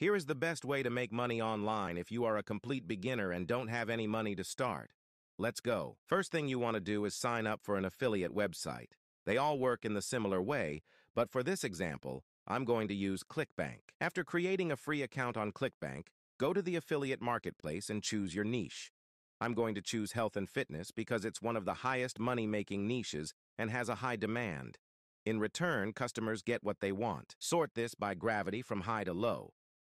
Here is the best way to make money online if you are a complete beginner and don't have any money to start. Let's go. First thing you want to do is sign up for an affiliate website. They all work in the similar way, but for this example, I'm going to use ClickBank. After creating a free account on ClickBank, go to the affiliate marketplace and choose your niche. I'm going to choose health and fitness because it's one of the highest money-making niches and has a high demand. In return, customers get what they want. Sort this by gravity from high to low.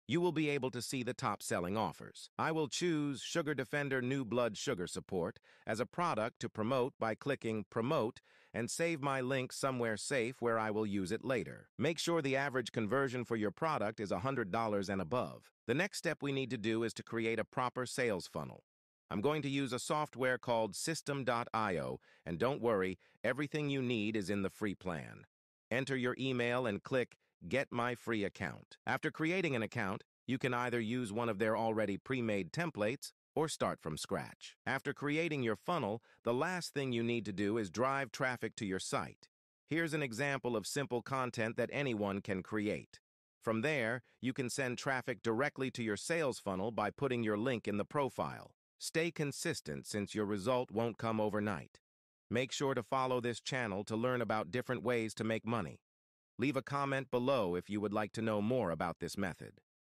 You will be able to see the top-selling offers. I will choose Sugar Defender New Blood Sugar Support as a product to promote by clicking Promote and save my link somewhere safe where I will use it later. Make sure the average conversion for your product is $100 and above. The next step we need to do is to create a proper sales funnel. I'm going to use a software called Systeme.io, and don't worry, everything you need is in the free plan. Enter your email and click Get My Free Account. After creating an account, you can either use one of their already pre-made templates or start from scratch. After creating your funnel, the last thing you need to do is drive traffic to your site. Here's an example of simple content that anyone can create. From there, you can send traffic directly to your sales funnel by putting your link in the profile. Stay consistent since your result won't come overnight. Make sure to follow this channel to learn about different ways to make money. Leave a comment below if you would like to know more about this method.